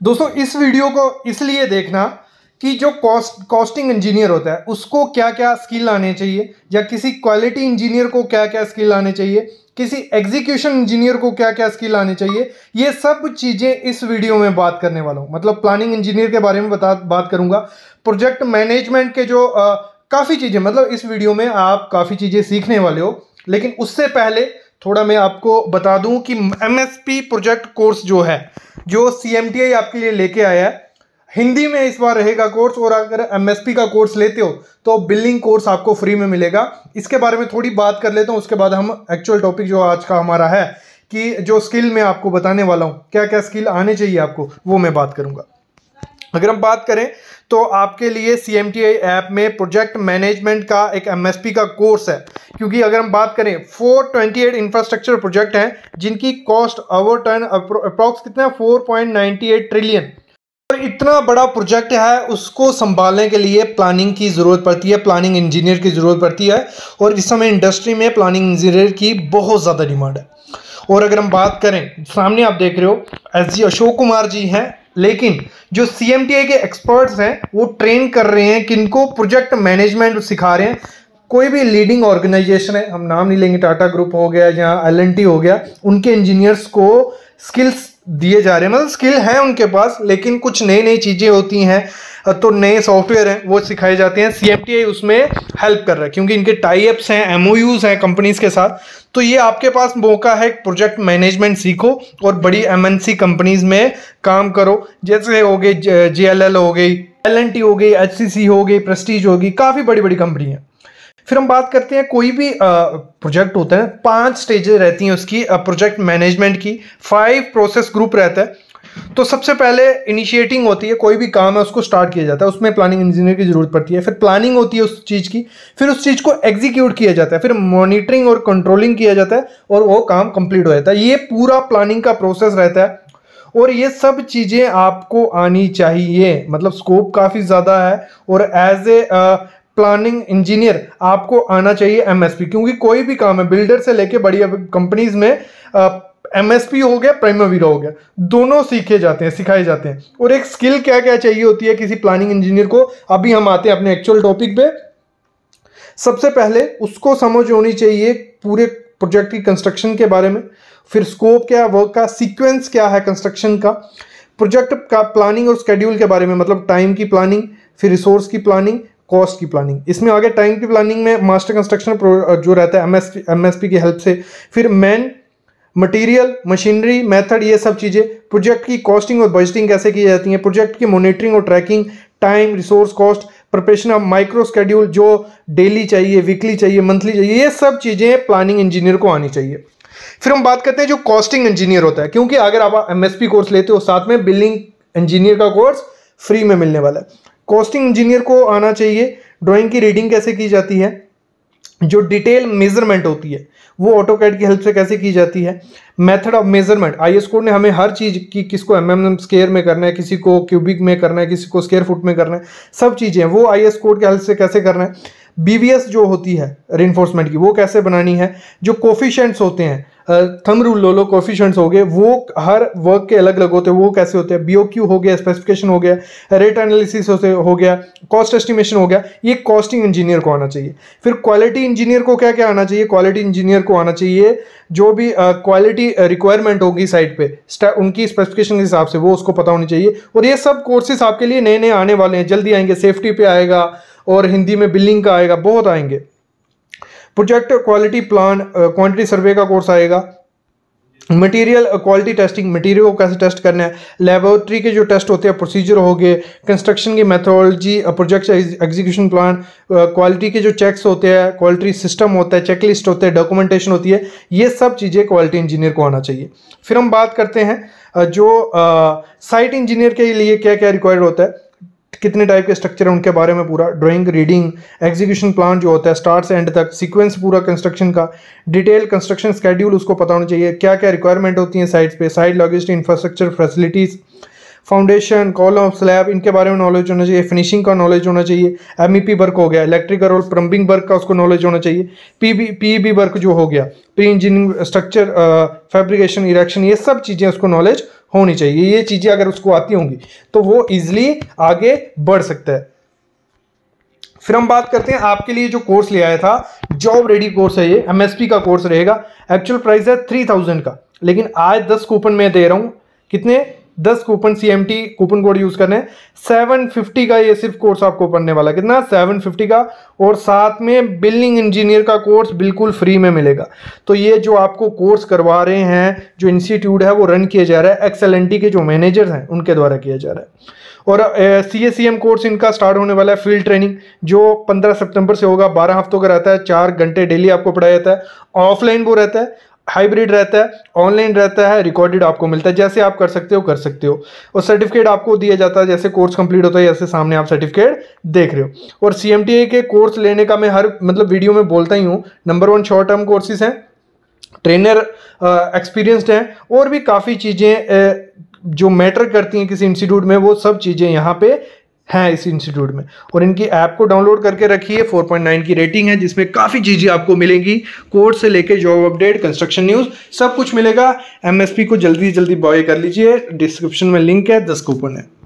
दोस्तों, इस वीडियो को इसलिए देखना कि जो कॉस्ट, कॉस्टिंग इंजीनियर होता है, उसको क्या क्या स्किल आने चाहिए, या किसी क्वालिटी इंजीनियर को क्या क्या स्किल आने चाहिए, किसी एग्जीक्यूशन इंजीनियर को क्या क्या स्किल आने चाहिए, ये सब चीज़ें इस वीडियो में बात करने वाला हूँ। मतलब प्लानिंग इंजीनियर के बारे में बता, बात करूँगा। प्रोजेक्ट मैनेजमेंट के जो काफ़ी चीज़ें मतलब इस वीडियो में आप काफ़ी चीज़ें सीखने वाले हो, लेकिन उससे पहले थोड़ा मैं आपको बता दूँ कि एमएसपी प्रोजेक्ट कोर्स जो है, जो सी आपके लिए लेके आया है, हिंदी में इस बार रहेगा कोर्स और अगर एमएसपी का कोर्स लेते हो तो बिल्डिंग कोर्स आपको फ्री में मिलेगा। इसके बारे में थोड़ी बात कर लेता हूँ, उसके बाद हम एक्चुअल टॉपिक जो आज का हमारा है, कि जो स्किल मैं आपको बताने वाला हूँ क्या क्या स्किल आने चाहिए आपको, वो मैं बात करूँगा। अगर हम बात करें तो आपके लिए C M T I app में प्रोजेक्ट मैनेजमेंट का एक एम एस पी का कोर्स है। क्योंकि अगर हम बात करें 428 इंफ्रास्ट्रक्चर प्रोजेक्ट हैं, जिनकी कॉस्ट ओवर टर्न अप्रॉक्स कितना है? 4.98 ट्रिलियन और इतना बड़ा प्रोजेक्ट है, उसको संभालने के लिए प्लानिंग की ज़रूरत पड़ती है प्लानिंग इंजीनियर की ज़रूरत पड़ती है, और इस समय इंडस्ट्री में प्लानिंग इंजीनियर की बहुत ज़्यादा डिमांड है। और अगर हम बात करें, सामने आप देख रहे हो एस जी अशोक कुमार जी हैं लेकिन जो सी के एक्सपर्ट्स हैं, वो ट्रेन कर रहे हैं किनको प्रोजेक्ट मैनेजमेंट सिखा रहे हैं। कोई भी लीडिंग ऑर्गेनाइजेशन है, हम नाम नहीं लेंगे टाटा ग्रुप हो गया या एल हो गया, उनके इंजीनियर्स को स्किल्स दिए जा रहे हैं। मतलब स्किल हैं उनके पास, लेकिन कुछ नई नई चीज़ें होती हैं तो नए सॉफ्टवेयर हैं, वो सिखाए जाते हैं। सी उसमें हेल्प कर रहा है, क्योंकि इनके टाई अप्स हैं एम हैं कंपनीज़ के साथ। तो ये आपके पास मौका है प्रोजेक्ट मैनेजमेंट सीखो और बड़ी एम कंपनीज़ में काम करो। जैसे हो गए जे हो गई एल हो गई एचसीसी हो गई प्रेस्टीज होगी काफ़ी बड़ी बड़ी कंपनी है। फिर हम बात करते हैं कोई भी प्रोजेक्ट होता है, पाँच स्टेजेस रहती हैं उसकी प्रोजेक्ट मैनेजमेंट की, फाइव प्रोसेस ग्रुप रहता है। तो सबसे पहले इनिशिएटिंग होती है, कोई भी काम है, उसको स्टार्ट किया जाता है। उसमें प्लानिंग इंजीनियर की ज़रूरत पड़ती है, फिर प्लानिंग होती है उस चीज़ की, फिर उस चीज़ को एग्जीक्यूट किया जाता है, फिर मॉनिटरिंग और कंट्रोलिंग किया जाता है और वो काम कंप्लीट हो जाता है। ये पूरा प्लानिंग का प्रोसेस रहता है और ये सब चीज़ें आपको आनी चाहिए। मतलब स्कोप काफ़ी ज़्यादा है और एज ए प्लानिंग इंजीनियर आपको आना चाहिए एमएसपी क्योंकि कोई भी काम है बिल्डर से लेके बड़ी कंपनीज़ में एमएसपी हो गया प्राइमवीरा हो गया, दोनों सीखे जाते हैं, सिखाए जाते हैं। और एक स्किल क्या क्या चाहिए होती है किसी प्लानिंग इंजीनियर को? अभी हम आते हैं अपने एक्चुअल टॉपिक पे। सबसे पहले उसको समझ होनी चाहिए पूरे प्रोजेक्ट की कंस्ट्रक्शन के बारे में। फिर स्कोप क्या है वर्क का सीक्वेंस क्या है कंस्ट्रक्शन का। प्रोजेक्ट का प्लानिंग और स्केड्यूल के बारे में मतलब टाइम की प्लानिंग फिर रिसोर्स की प्लानिंग कॉस्ट की प्लानिंग इसमें आगे टाइम की प्लानिंग में मास्टर कंस्ट्रक्शन जो रहता है एमएसपी एमएसपी की हेल्प से। फिर मैन मटेरियल, मशीनरी, मेथड, ये सब चीज़ें। प्रोजेक्ट की कॉस्टिंग और बजटिंग कैसे की जाती है? प्रोजेक्ट की मॉनिटरिंग और tracking, time, resource, cost, preparation of micro schedule, जो डेली चाहिए, वीकली चाहिए, मंथली चाहिए, ये सब चीज़ें प्लानिंग इंजीनियर को आनी चाहिए। फिर हम बात करते हैं जो कॉस्टिंग इंजीनियर होता है, क्योंकि अगर आप एमएसपी कोर्स लेते हो, साथ में बिल्डिंग इंजीनियर का कोर्स फ्री में मिलने वाला है। कॉस्टिंग इंजीनियर को आना चाहिए। ड्राइंग की रीडिंग कैसे की जाती है? जो डिटेल मेज़रमेंट होती है, वो ऑटो कैड की हेल्प से कैसे की जाती है? Method of measurement I S code ने हमें हर चीज़ की, किसको एम एम स्केयर में करना है, किसी को क्यूबिक में करना है, किसी को स्केयर फुट में करना है, सब चीज़ें वो आई एस कोड की हेल्प से कैसे करना है? बीवीएस जो होती है रेनफोर्समेंट की, वो कैसे बनानी है? जो कोफिशेंट्स होते हैं थम रूल लो लो कोफिशेंट्स हो गए, वो हर वर्क के अलग अलग होते हैं, वो कैसे होते हैं? बीओक्यू हो गया स्पेसिफिकेशन हो गया रेट एनालिसिस हो गया कॉस्ट एस्टिमेशन हो गया, ये कॉस्टिंग इंजीनियर को आना चाहिए। फिर क्वालिटी इंजीनियर को क्या क्या आना चाहिए? क्वालिटी इंजीनियर को आना चाहिए, जो भी क्वालिटी रिक्वायरमेंट होगी साइट पे उनकी स्पेसिफिकेशन के हिसाब से, वो उसको पता होनी चाहिए। और ये सब कोर्सेज आपके लिए नए नए आने वाले हैं, जल्दी आएँगे सेफ्टी पे आएगा, और हिंदी में बिलिंग का आएगा, बहुत आएँगे। Project quality plan quantity survey का कोर्स आएगा। मटेरियल क्वालिटी टेस्टिंग मटेरियल को कैसे टेस्ट करना है? लेबोरेटरी के जो टेस्ट होते हैं प्रोसीजर हो गए कंस्ट्रक्शन की methodology project execution plan quality के जो चेक्स होते हैं क्वालिटी सिस्टम होता है चेकलिस्ट होते हैं डॉक्यूमेंटेशन होती है, ये सब चीज़ें क्वालिटी इंजीनियर को आना चाहिए। फिर हम बात करते हैं जो साइट इंजीनियर के लिए क्या क्या रिक्वायर्ड होता है। कितने टाइप के स्ट्रक्चर है उनके बारे में पूरा? ड्राइंग रीडिंग एग्जीक्यूशन प्लान जो होता है स्टार्ट से एंड तक सीक्वेंस पूरा कंस्ट्रक्शन का डिटेल कंस्ट्रक्शन स्केड्यूल उसको पता होना चाहिए क्या क्या रिक्वायरमेंट होती है साइट्स पे side logistic infrastructure facilities foundation column slab इनके बारे में नॉलेज होना चाहिए फिनिशिंग का नॉलेज होना चाहिए एम ई पी वर्क हो गया इलेक्ट्रिकल और प्लम्बिंग वर्क का उसको नॉलेज होना चाहिए P B P B work जो हो गया pre engineering structure fabrication erection ये सब चीज़ें उसको नॉलेज होनी चाहिए, ये चीज़ें अगर उसको आती होंगी तो वो इजिली आगे बढ़ सकता है। फिर हम बात करते हैं आपके लिए जो कोर्स ले आया था जॉब रेडी कोर्स है ये एमएसपी का कोर्स रहेगा। एक्चुअल प्राइस है थ्री थाउज़ेंड का, लेकिन आज दस कूपन मैं दे रहा हूँ। कितने? दस coupon T coupon code use करने सेवन फिफ्टी का ये सिर्फ़ कोर्स आपको पढ़ने वाला कितना? सेवन फिफ्टी का। और साथ में बिल्डिंग इंजीनियर का कोर्स बिल्कुल फ्री में मिलेगा। तो ये जो आपको कोर्स करवा रहे हैं, जो इंस्टीट्यूट है, वो रन किया जा रहा है। एक्सएल के जो मैनेजर हैं, उनके द्वारा किया जा रहा है। और C S C M course इनका स्टार्ट होने वाला है फ़ील्ड ट्रेनिंग जो 15 सितंबर से होगा। 12 हफ्तों का रहता है, चार घंटे डेली आपको पढ़ाया जाता है। ऑफलाइन वो रहता है। हाइब्रिड रहता है, ऑनलाइन रहता है रिकॉर्डेड आपको मिलता है, जैसे आप कर सकते हो, कर सकते हो। और सर्टिफिकेट आपको दिया जाता है, जैसे कोर्स कंप्लीट होता है जैसे सामने आप सर्टिफिकेट देख रहे हो। और सीएमटीए के कोर्स लेने का मैं हर मतलब वीडियो में बोलता ही हूँ number one short term courses हैं ट्रेनर एक्सपीरियंसड हैं, और भी काफ़ी चीज़ें जो मैटर करती हैं किसी इंस्टीट्यूट में, वो सब चीज़ें यहाँ पे हैं इस इंस्टीट्यूट में। और इनकी ऐप को डाउनलोड करके रखिए 4.9 की रेटिंग है, जिसमें काफ़ी चीज़ें आपको मिलेंगी। कोर्स से लेके जॉब अपडेट, कंस्ट्रक्शन न्यूज़, सब कुछ मिलेगा। एमएसपी को जल्दी जल्दी बॉय कर लीजिए। डिस्क्रिप्शन में लिंक है, दस कूपन है।